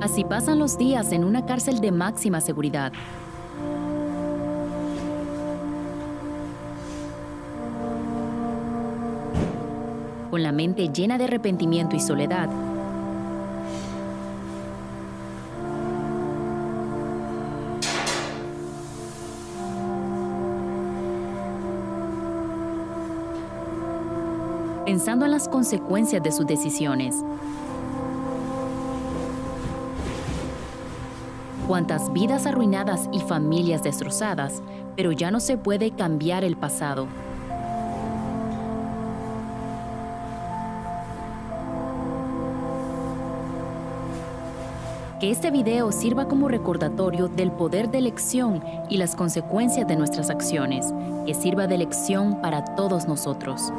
Así pasan los días en una cárcel de máxima seguridad. Con la mente llena de arrepentimiento y soledad, pensando en las consecuencias de sus decisiones. Cuántas vidas arruinadas y familias destrozadas, pero ya no se puede cambiar el pasado. Que este video sirva como recordatorio del poder de elección y las consecuencias de nuestras acciones, que sirva de lección para todos nosotros.